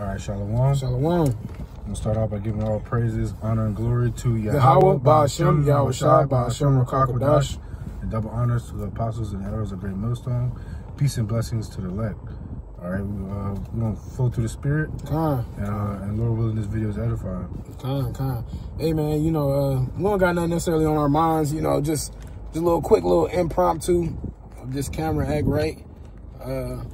All right, Shalom. Shalom. I'm gonna start off by giving all praises, honor, and glory to Yahweh, Yahweh, Ba'ashem, Yahweh Shai, Ba'ashem, Rakakwadash. and double honors to the apostles and elders of Great Millstone. Peace and blessings to the elect. All right, uh, we're gonna flow through the spirit, Khan, and, uh, and Lord willing, this video is edifying. Khan, Khan. Hey, man, you know, uh, we don't got nothing necessarily on our minds, you know, just, just a little quick little impromptu of this camera act right. Uh,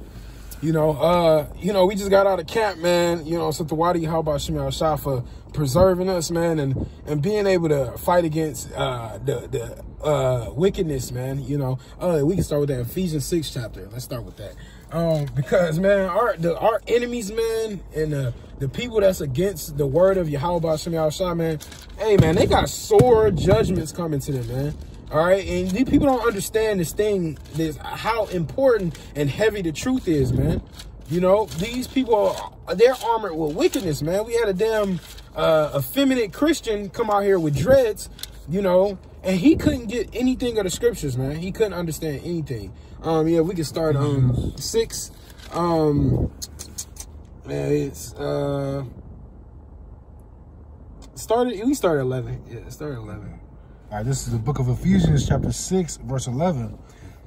you know, uh, you know, we just got out of camp, man. You know, so Tawadi, how about Shemel Shah for preserving us, man, and and being able to fight against uh, the the uh, wickedness, man. You know, uh, we can start with that Ephesians six chapter. Let's start with that, um, because man, our the our enemies, man, and the the people that's against the word of Yahweh Shemel Shah, man. Hey, man, they got sore judgments coming to them, man. All right, and these people don't understand this thing, this how important and heavy the truth is, man. You know, these people they're armored with wickedness, man. We had a damn uh, effeminate Christian come out here with dreads, you know, and he couldn't get anything of the scriptures, man. He couldn't understand anything. Um, yeah, we can start um six. Um, man, it's uh started. We started eleven. Yeah, started eleven. Right, this is the book of Ephesians, chapter 6, verse 11.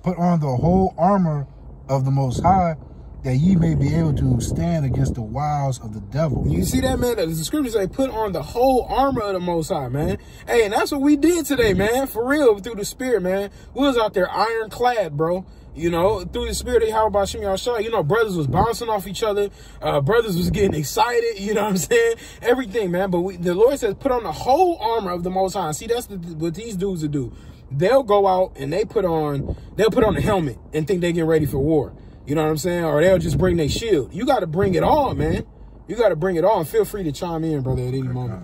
Put on the whole armor of the Most High, that ye may be able to stand against the wiles of the devil. You see that, man? The scriptures say, put on the whole armor of the Most High, man. Hey, and that's what we did today, man. For real, through the Spirit, man. We was out there ironclad, bro. You know, through the spirit of how about Shem Shah, you know, brothers was bouncing off each other. Uh, brothers was getting excited. You know what I'm saying? Everything, man. But we, the Lord says, put on the whole armor of the Most High. See, that's the, what these dudes will do. They'll go out and they put on, they'll put on a helmet and think they get ready for war. You know what I'm saying? Or they'll just bring their shield. You got to bring it on, man. You got to bring it on. Feel free to chime in, brother, at any moment.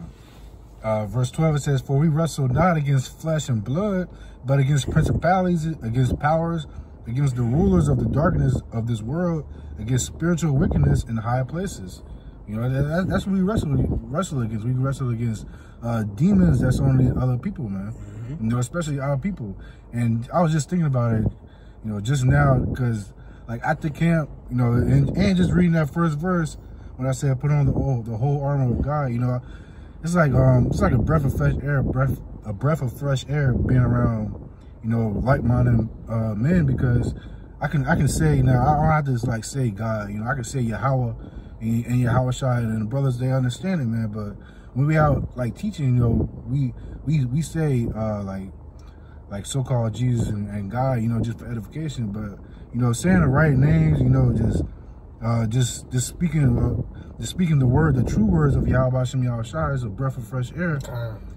Uh, verse 12, it says, For we wrestle not against flesh and blood, but against principalities, against powers, against the rulers of the darkness of this world, against spiritual wickedness in high places. You know, that, that's what we wrestle wrestle against. We wrestle against uh, demons that's on the other people, man. Mm -hmm. You know, especially our people. And I was just thinking about it, you know, just now, because like at the camp, you know, and, and just reading that first verse when I said put on the oh, the whole armor of God, you know, it's like um it's like a breath of fresh air, breath a breath of fresh air being around you know, like-minded uh, men because I can I can say now I don't have to like say God, you know, I can say Yahweh and, and Yahweh Shai and the brothers they understand it, man. But when we out like teaching, you know, we we we say uh, like like so-called Jesus and, and, God, you know, just for edification. But you know, saying the right names, you know, just uh, just just speaking uh, just speaking the word, the true words of Yahweh Shem Yahweh Shai is a breath of fresh air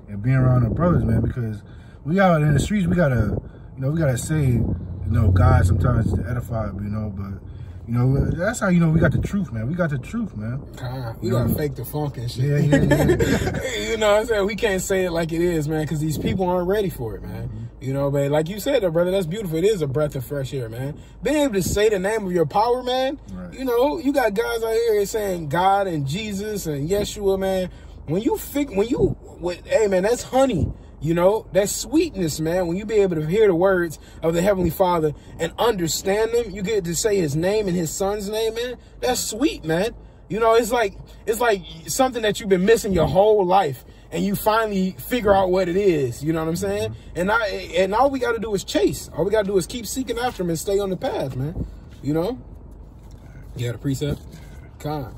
and being around the brothers, man, because we out in the streets, we gotta, you know, we gotta say, you know, God sometimes to edify, you know, but you know, that's how you know we got the truth, man. We got the truth, man. God, we you gotta know? fake the funk and shit. Yeah, yeah, yeah. you know what I'm saying? We can't say it like it is, man, because these people aren't ready for it, man. Mm -hmm. You know, but like you said, brother, that's beautiful. It is a breath of fresh air, man. Being able to say the name of your power, man. Right. You know, you got guys out here saying God and Jesus and Yeshua, man. When you think, when you, when, hey, man, that's honey. You know, that sweetness, man, when you be able to hear the words of the Heavenly Father and understand them, you get to say his name and his son's name, man. That's sweet, man. You know, it's like it's like something that you've been missing your whole life and you finally figure out what it is. You know what I'm saying? Mm-hmm. And I and all we got to do is chase. All we got to do is keep seeking after him and stay on the path, man. You know? You got a precept? Con.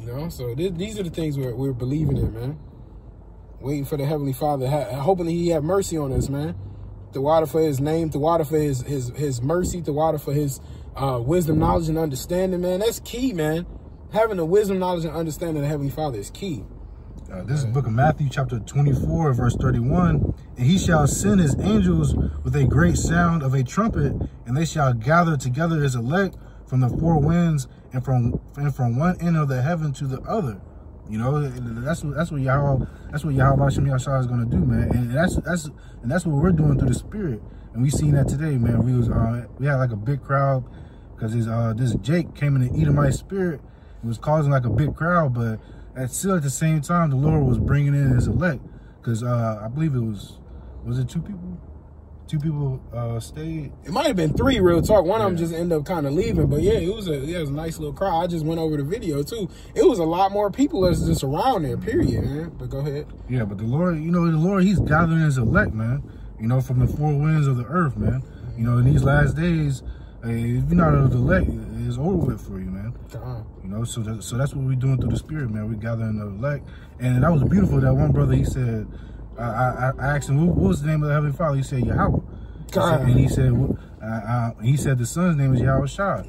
You know, so th these are the things we're, we're believing in, man waiting for the Heavenly Father, hoping that He have mercy on us, man. The water for His name, the water for His His His mercy, the water for His uh, wisdom, knowledge, and understanding, man. That's key, man. Having the wisdom, knowledge, and understanding of the Heavenly Father is key. Uh, this is book of Matthew, chapter 24, verse 31. And he shall send his angels with a great sound of a trumpet, and they shall gather together his elect from the four winds and from and from one end of the heaven to the other. You know, that's what that's what Yahweh that's what Yahweh Shem Yahshua is gonna do, man. And that's that's and that's what we're doing through the spirit. And we seen that today, man. We was uh we had like a big crowd because his uh this Jake came in the Edomite spirit. It was causing like a big crowd, but at still at the same time the Lord was bringing in his elect. Cause uh I believe it was was it two people? Two people uh, stayed. It might have been three, real talk. One Yeah. of them just ended up kind of leaving, but yeah, it was a it was a nice little crowd. I just went over the video too. It was a lot more people that's just around there. Period, man. But go ahead. Yeah, but the Lord, you know, the Lord, He's gathering His elect, man. You know, from the four winds of the earth, man. You know, in these last days, if you're not of the elect, it's over with for you, man. Uh-uh. You know, so that, so that's what we're doing through the Spirit, man. We're gathering the elect, and that was beautiful. That one brother, he said, I, I, I asked him, what, what was the name of the Heavenly Father? He said Yahweh. God. and he said, uh, uh, he said the son's name is Yahweh Shah.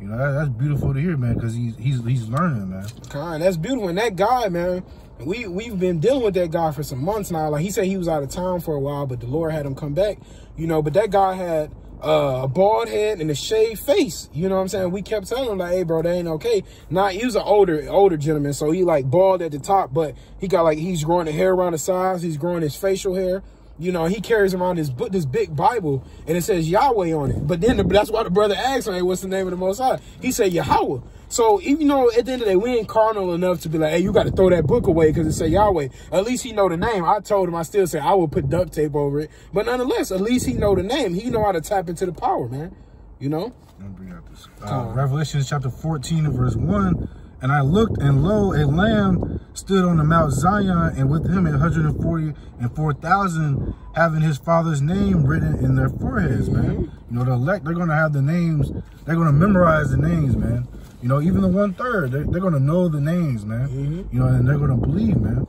You know, that, that's beautiful to hear, man, because he's he's he's learning, man. Kind, that's beautiful. And that guy, man, we we've been dealing with that guy for some months now. Like he said, he was out of town for a while, but the Lord had him come back. You know, but that guy had uh, a bald head and a shaved face. You know what I'm saying? We kept telling him like, "Hey, bro, that ain't okay." Now he was an older older gentleman, so he like bald at the top, but he got like he's growing the hair around the sides. He's growing his facial hair. You know, he carries around this book, this big Bible, and it says Yahweh on it. But then the, that's why the brother asked him, hey, what's the name of the Most High? He said Yahweh. So even though at the end of the day, we ain't carnal enough to be like, hey, you got to throw that book away because it say Yahweh. At least he know the name. I told him, I still say I will put duct tape over it. But nonetheless, at least he know the name. He know how to tap into the power, man. You know? Bring out this. Uh. Revelation chapter 14 and verse 1. And I looked, and lo, a lamb stood on the Mount Zion, and with him a 140 and 4,000, having his father's name written in their foreheads, man. You know, the elect, they're going to have the names, they're going to memorize the names, man. You know, even the one third, they're, they're going to know the names, man. You know, and they're going to believe, man.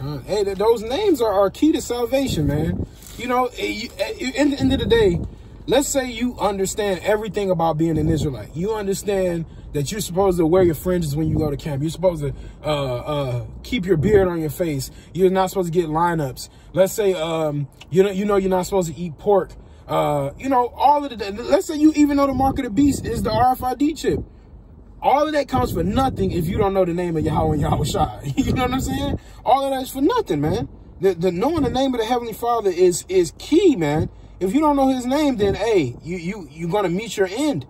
Uh, Hey, th- those names are, are key to salvation, man. You know, eh, you, eh, in the end of the day, let's say you understand everything about being an Israelite. You understand that you're supposed to wear your fringes when you go to camp. You're supposed to uh, uh, keep your beard on your face. You're not supposed to get lineups. Let's say um, you know you know you're not supposed to eat pork. Uh, you know all of the. Let's say you even know the mark of the beast is the RFID chip. All of that comes for nothing if you don't know the name of Yahweh and Yahweh Shai. you know what I'm saying? All of that is for nothing, man. The, the knowing the name of the Heavenly Father is is key, man. If you don't know His name, then hey, you you you're gonna meet your end,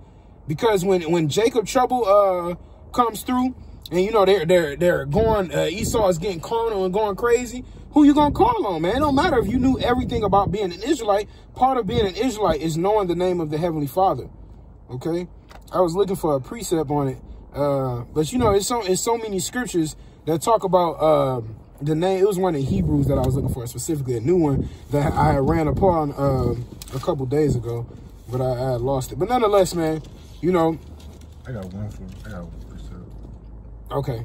because when when Jacob trouble uh comes through, and you know they're they're they're going uh, Esau is getting carnal and going crazy. Who you gonna call on, man? It don't matter if you knew everything about being an Israelite. Part of being an Israelite is knowing the name of the Heavenly Father. Okay, I was looking for a precept on it, uh, but you know, it's so it's so many scriptures that talk about um the name. It was one in Hebrews that I was looking for specifically, a new one that I ran upon um a couple days ago, but I, I lost it. But nonetheless, man, you know, I got one for, I got one sure. okay,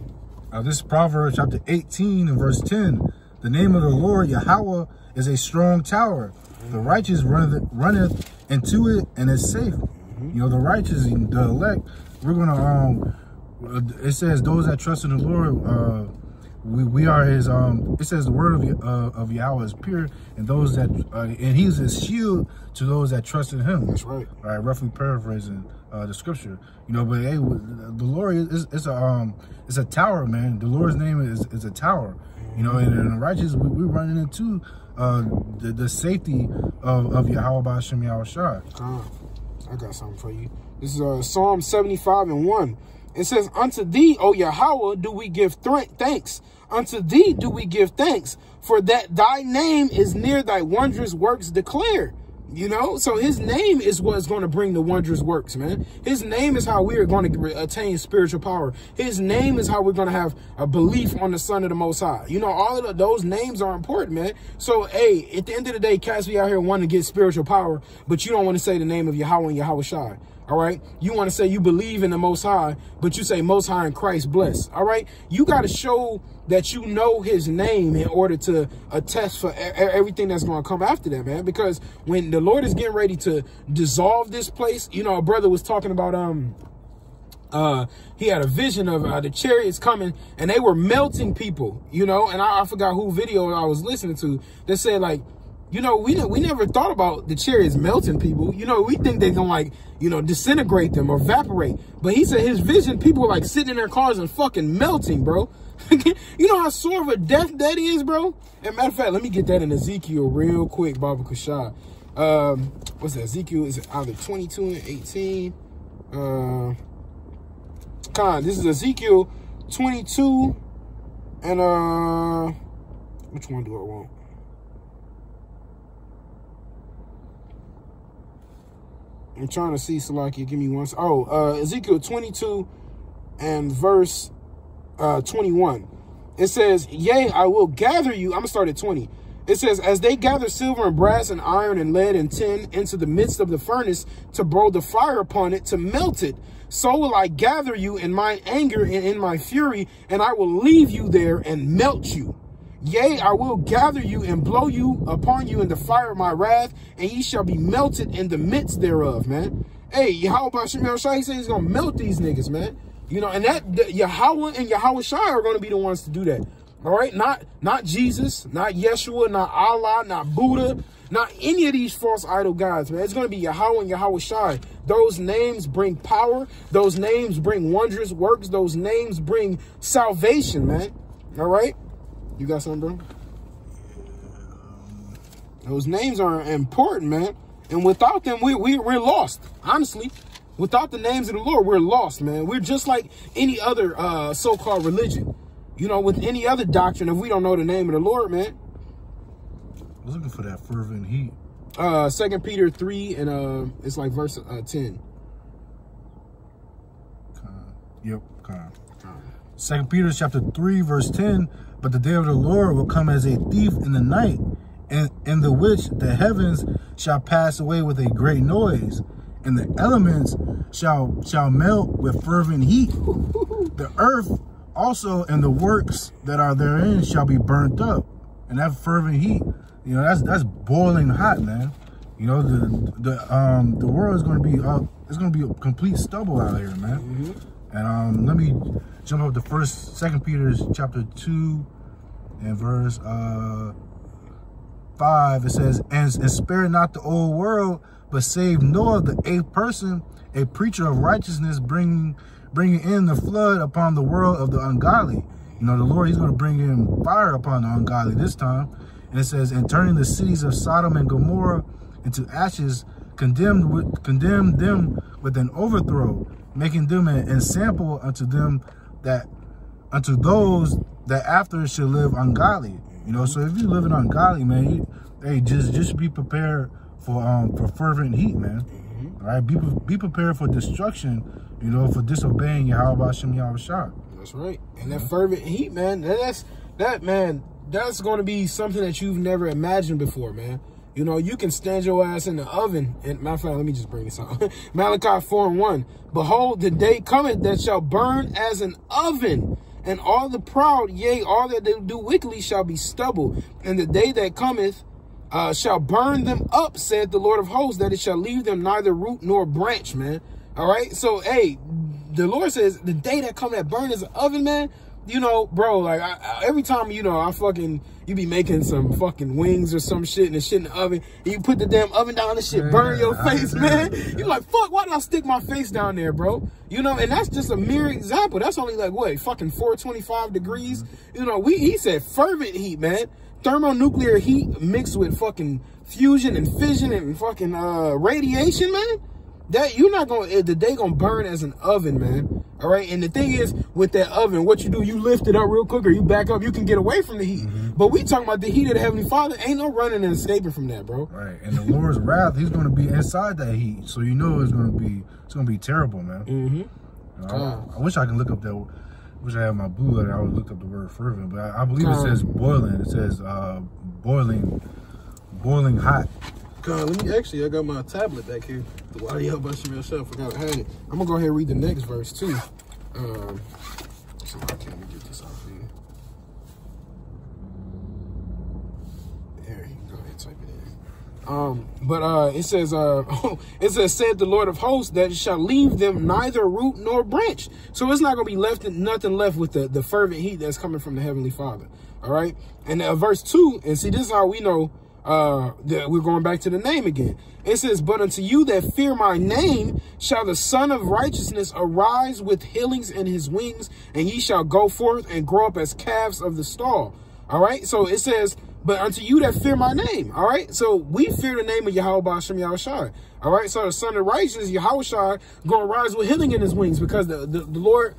Uh, this is Proverbs chapter 18 and verse 10. The name of the Lord Yahweh is a strong tower. The righteous runneth, runneth into it and is safe. You know, the righteous, the elect, we're going to, um, it says those that trust in the Lord, uh, we, we are his, um, it says the word of, uh, of Yahweh is pure and those that, uh, and he's his shield to those that trust in him. that's right. All right, roughly paraphrasing uh, the scripture, you know. But hey, the Lord is it's a um it's a tower, man. The Lord's name is is a tower, you know. And, and the righteous, we, we're running into uh the, the safety of of Yahweh Ba'Shem Yahweh Shai. I got something for you. This is uh, Psalm 75 and 1. It says, Unto thee, O Yahweh, do we give th- thanks. Unto thee do we give thanks, for that thy name is near thy wondrous works declare. You know, so his name is what's going to bring the wondrous works, man. His name is how we are going to attain spiritual power. His name is how we're going to have a belief on the Son of the Most High. You know, all of the, those names are important, man. So, hey, at the end of the day, cats be out here wanting to get spiritual power, but you don't want to say the name of Yahweh and Yahweh Shai. All right. You want to say you believe in the Most High, but you say Most High in Christ bless. All right. You got to show that you know His name in order to attest for everything that's going to come after that, man. Because when the Lord is getting ready to dissolve this place, you know, a brother was talking about um uh he had a vision of uh, the chariots coming and they were melting people you know and I, I forgot who video i was listening to that said like you know we we never thought about the chariots melting people. You know we think they're gonna like you know disintegrate them or evaporate. But he said his vision people were like sitting in their cars and fucking melting bro. You know how sore of a death that is bro? And matter of fact let me get that in ezekiel real quick baba kushah um what's that? Ezekiel is it either 22 and 18 uh Con, this is Ezekiel 22 and uh which one do I want? I'm trying to see Salakia. Give me one. Oh, uh, Ezekiel 22 and verse uh, 21. It says, Yea, I will gather you. I'm going to start at 20. It says, As they gather silver and brass and iron and lead and tin into the midst of the furnace to blow the fire upon it, to melt it, so will I gather you in my anger and in my fury, and I will leave you there and melt you. Yea, I will gather you and blow you upon you in the fire of my wrath, and ye shall be melted in the midst thereof, man. Hey, Yahweh Shemel Shai, said he's going to melt these niggas, man. You know, and that the, Yahweh and Yahweh Shai are going to be the ones to do that. All right, not not Jesus, not Yeshua, not Allah, not Buddha, not any of these false idol gods, man. It's going to be Yahweh and Yahweh Shai. Those names bring power. Those names bring wondrous works. Those names bring salvation, man. All right? You got something, bro? Those names are important, man. And without them, we, we, we're lost, honestly. Without the names of the Lord, we're lost, man. We're just like any other uh, so-called religion. You know, with any other doctrine, if we don't know the name of the Lord, man. I was looking for that fervent heat. Uh, Second Peter 3, and uh, it's like verse uh, 10. Yep, Second Peter chapter 3, verse 10. But the day of the Lord will come as a thief in the night, and in the which the heavens shall pass away with a great noise, and the elements shall shall melt with fervent heat. The earth also and the works that are therein shall be burnt up. And that fervent heat, you know, that's that's boiling hot, man. You know, the the um the world is gonna be up it's gonna be a complete stubble out here, man. Mm -hmm. And um let me jump up to first second Peter's chapter two and verse uh five. It says, and, and spare not the old world, but save Noah, the eighth person, a preacher of righteousness, bringing bringing in the flood upon the world of the ungodly. You know, the Lord, he's going to bring in fire upon the ungodly this time. And it says, and turning the cities of Sodom and Gomorrah into ashes, condemned with, condemned them with an overthrow, making them an example unto them that, unto those that after should live ungodly. You know, so if you're living ungodly, man, you, hey, just just be prepared for um for fervent heat, man. Mm-hmm. All right, be be prepared for destruction you know, for disobeying Yahweh Hashem Yahweh Shah. That's right. And that fervent heat, man, that's, that, man, that's going to be something that you've never imagined before, man. You know, you can stand your ass in the oven. And matter of fact, let me just bring this out. Malachi 4 and 1. Behold, the day cometh that shall burn as an oven. And all the proud, yea, all that they do wickedly shall be stubble. And the day that cometh uh, shall burn them up, said the Lord of hosts, that it shall leave them neither root nor branch, man. All right. So, hey, the Lord says the day that come that burn is an oven, man. You know, bro, like I, I, every time, you know, I fucking, you be making some fucking wings or some shit and the shit in the oven. And you put the damn oven down and shit, burn your face, man. You like, fuck, why did I stick my face down there, bro? You know, and that's just a mere example. That's only like, what, fucking 425 degrees? You know, we, he said fervent heat, man. Thermonuclear heat mixed with fucking fusion and fission and fucking uh, radiation, man that you're not gonna the day gonna burn as an oven, man. All right. And the thing is, with that oven, what you do, you lift it up real quick or you back up, you can get away from the heat. Mm -hmm. But we talking about the heat of the Heavenly Father. Ain't no running and escaping from that, bro. Right. And the Lord's wrath, he's gonna be inside that heat. So you know it's gonna be it's gonna be terrible, man. Mm-hmm. I, I, wish I could look up that I wish I had my blue letter. I would look up the word fervent, but I, I believe it says boiling. It says uh, boiling, boiling hot. God, let me actually, I got my tablet back here. The why y'all busting yourself? Forgot I had it. I'm gonna go ahead and read the next verse too. Um, so I can't get this off here. Go ahead type it in. Um, but uh, it says, uh, it says, said the Lord of hosts that shall leave them neither root nor branch. So it's not gonna be left nothing left with the the fervent heat that's coming from the heavenly Father. All right, and uh, verse two, and see, this is how we know uh, we're going back to the name again. It says, but unto you that fear my name shall the son of righteousness arise with healings in his wings, and ye shall go forth and grow up as calves of the stall. All right. So it says, but unto you that fear my name. All right. So we fear the name of Yahweh Hashem Yahushai. All right. So the son of righteousness, Yahushai, to rise with healing in his wings because the, the, the Lord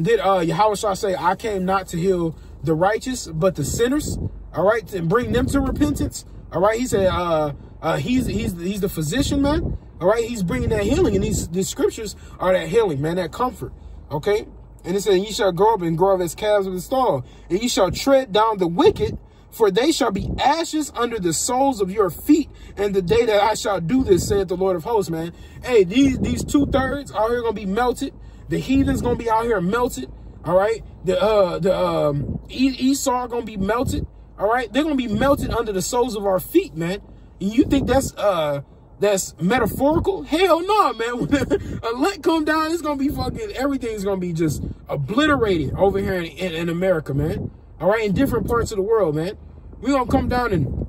did uh, Yahushai say, I came not to heal the righteous, but the sinners. All right. And bring them to repentance. All right, he said uh, uh, he's he's he's the physician, man. All right, he's bringing that healing, and these, these scriptures are that healing, man, that comfort. Okay, and it said, "Ye shall grow up and grow up as calves of the stall, and ye shall tread down the wicked." For they shall be ashes under the soles of your feet, and the day that I shall do this, saith the Lord of hosts, man. Hey, these these two thirds are here gonna be melted. The heathen's gonna be out here melted. All right. The uh the um Esau gonna be melted. All right. They're gonna be melted under the soles of our feet, man. And you think that's uh that's metaphorical? Hell no, man. When a let come down, it's gonna be fucking everything's gonna be just obliterated over here in, in, in America, man all right, in different parts of the world, man. We're going to come down and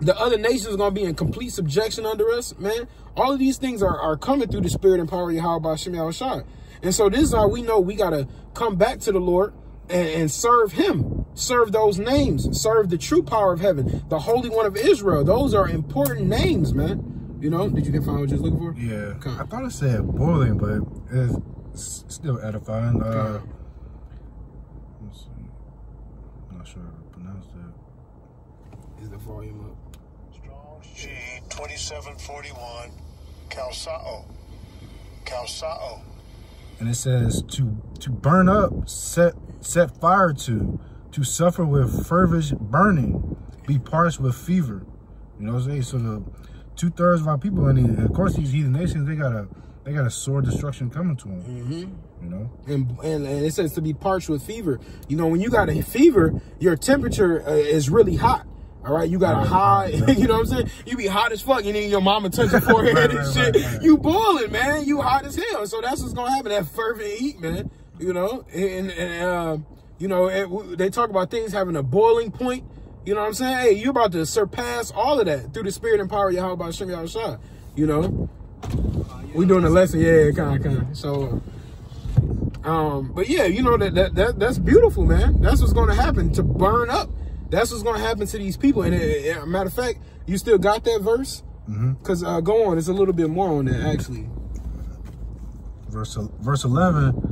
the other nations are going to be in complete subjection under us, man. All of these things are, are coming through the spirit and power of Yahweh by Shem Shah. And so this is how we know we got to come back to the Lord and, and, serve him, serve those names, serve the true power of heaven, the Holy One of Israel. Those are important names, man. You know, did you get find what you was looking for? Yeah. I thought it said boiling, but it's still edifying. Uh, I'm not sure how to pronounce that. Is the volume up. Strong's G 2741 Calsao. Calsao. And it says to to burn up, set set fire to, to suffer with fervent burning, be parched with fever. You know what I'm saying? So the two thirds of our people, and of course these heathen nations, they got a they got a sore destruction coming to them. Mm -hmm. You know, and, and, and it says to be parched with fever. You know, when you got a fever, your temperature uh, is really hot. All right, you got a high, you know what I'm saying? You be hot as fuck, and then your mama touch your forehead right, and shit. Right, right, you boiling, man. You hot as hell. So that's what's gonna happen. That fervent heat, man. You know, and, and uh, you know, it, they talk about things having a boiling point. You know what I'm saying? Hey, you're about to surpass all of that through the spirit and power of Yahweh by Shem Yahushua. You know, we doing a lesson, yeah, kind of, kind of. So, um, but yeah, you know that that, that that's beautiful, man. That's what's going to happen to burn up that's what's going to happen to these people. And it, it, matter of fact, you still got that verse? Because mm -hmm. uh, go on, it's a little bit more on that actually. Verse verse eleven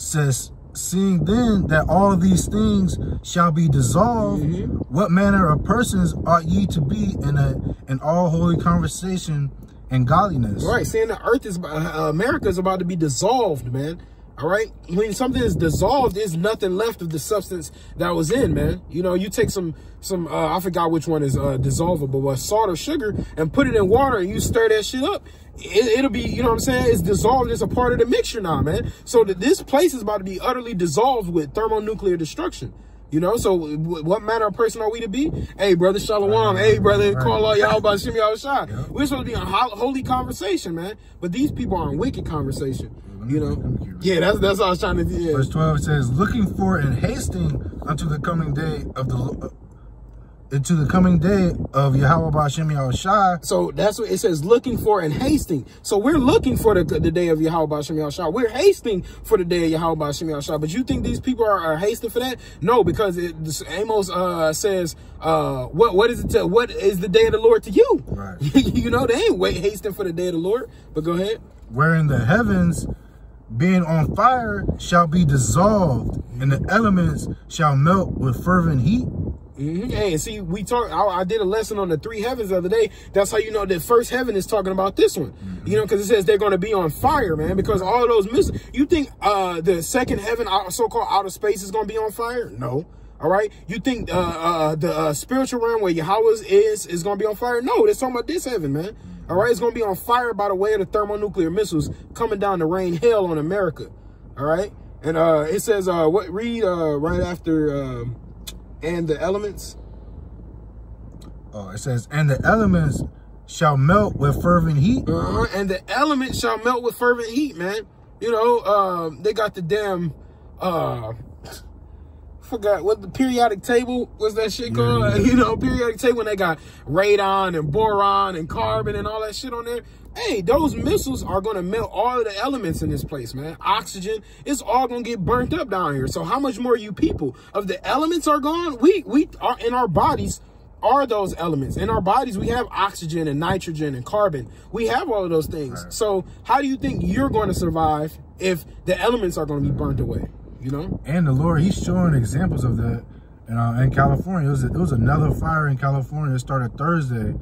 says, "Seeing then that all these things shall be dissolved, mm -hmm. what manner of persons ought ye to be in a in all holy conversation and godliness?" Right, saying the earth is uh, America is about to be dissolved, man. All right. When something is dissolved, there's nothing left of the substance that was in, man. You know, you take some, some, uh, I forgot which one is uh, dissolvable, but salt or sugar and put it in water and you stir that shit up. It, will be, you know what I'm saying? It's dissolved. It's a part of the mixture now, man. So that this place is about to be utterly dissolved with thermonuclear destruction. You know, so what manner of person are we to be? Hey, brother Shalom. Hey, brother, right. call all y'all about Shimmy Shah. Yep. We're supposed to be on holy conversation, man. But these people are in wicked conversation. You know? Yeah, that's that's what I was trying to do. Yeah. Verse 12 says, looking for and hasting unto the coming day of the into the coming day of Yahweh Bashem Shai. So that's what it says, looking for and hasting. So we're looking for the, the day of Yahweh Bashem Shai. We're hasting for the day of Yahweh Bashem Shai. But you think these people are, are hasting for that? No, because it, this, Amos uh, says, uh, what what is it? To, what is the day of the Lord to you? Right. you know, they ain't wait hasting for the day of the Lord. But go ahead. Wherein the heavens being on fire shall be dissolved and the elements shall melt with fervent heat. Mm -hmm. Hey, see, we talked. I, I, did a lesson on the three heavens the other day. That's how you know the first heaven is talking about this one. Mm -hmm. You know, because it says they're going to be on fire, man. Because all those missiles. You think uh, the second heaven, so-called outer space, is going to be on fire? No. All right. You think uh, uh, the uh, spiritual realm where Yahweh is is going to be on fire? No. They're talking about this heaven, man. All right, it's going to be on fire by the way of the thermonuclear missiles coming down to rain hell on America. All right, and uh, it says uh, what read uh, right after um, and the elements. Oh, it says and the elements shall melt with fervent heat. Uh-huh. And the elements shall melt with fervent heat, man. You know, um, they got the damn uh forgot what the periodic table was that shit called. Yeah, yeah. You know, periodic table when they got radon and boron and carbon and all that shit on there. Hey, those missiles are gonna melt all the elements in this place, man. Oxygen, it's all gonna get burnt up down here. So how much more you people of the elements are gone? We we are in our bodies are those elements. In our bodies, we have oxygen and nitrogen and carbon. We have all of those things. Right. So how do you think you're going to survive if the elements are going to be burnt away? you know? And the Lord, he's showing examples of that. And uh, in California, it was, it was another fire in California. It started Thursday.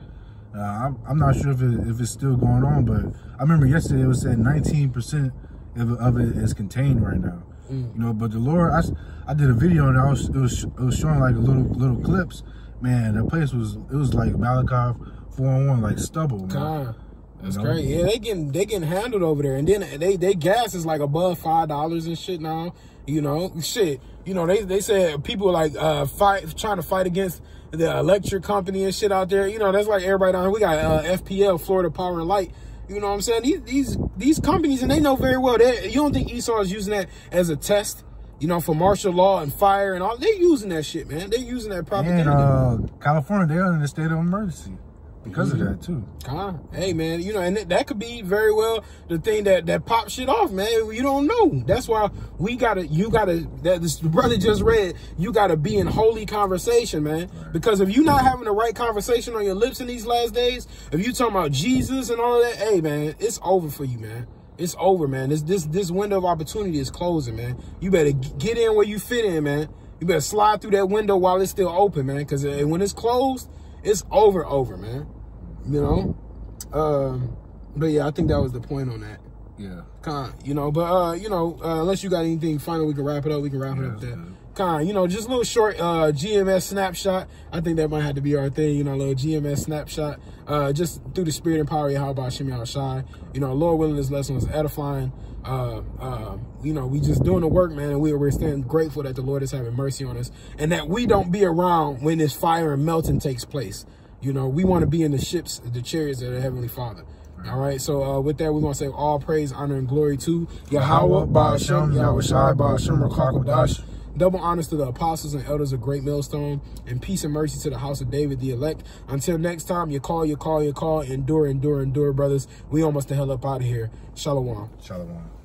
Uh, I'm, I'm not sure if it, if it's still going on, but I remember yesterday it was said 19% of, of it is contained right now. Mm. You know, but the Lord, I, I did a video and I was it was it was showing like a little little clips. Man, the place was it was like Malachi four on one, like stubble. Man. That's you know? great. Yeah, they getting they getting handled over there, and then they they gas is like above five dollars and shit now. You know, shit. You know, they they said people like uh fight trying to fight against the electric company and shit out there. You know, that's like everybody down here. We got uh, FPL, Florida Power and Light. You know what I'm saying? These these these companies, and they know very well. They, you don't think Esau is using that as a test? You know, for martial law and fire and all. They're using that shit, man. They're using that propaganda. And uh, California, they're in a state of emergency because mm -hmm. of that too. Huh? Hey man, you know, and that could be very well the thing that that pops shit off, man. You don't know. That's why we gotta, you gotta. That this brother just read. You gotta be in holy conversation, man. Right. Because if you're not having the right conversation on your lips in these last days, if you talking about Jesus and all of that, hey man, it's over for you, man. It's over, man. This this this window of opportunity is closing, man. You better get in where you fit in, man. You better slide through that window while it's still open, man. Because uh, when it's closed, it's over, over, man. You know? Um, but yeah, I think that was the point on that. Yeah. Con, you know, but uh, you know, uh, unless you got anything final, we can wrap it up. We can wrap yeah, it up there. Con, you know, just a little short uh GMS snapshot. I think that might have to be our thing, you know, a little GMS snapshot. Uh just through the spirit and power of how about Shimmy Shai. You know, Lord willing this lesson was edifying. Uh, uh, you know, we just doing the work, man, and we, we're staying grateful that the Lord is having mercy on us and that we don't be around when this fire and melting takes place. You know, we want to be in the ships, the chariots of the Heavenly Father. All right, so uh, with that, we're going to say all praise, honor, and glory to Yahweh, Ba'ashem, Yahweh Shai, Ba'ashem, Rakakadash. Double honors to the apostles and elders of Great Millstone, and peace and mercy to the house of David, the elect. Until next time, you call, you call, you call, endure, endure, endure, brothers. We almost the hell up out of here. Shalom. Shalom.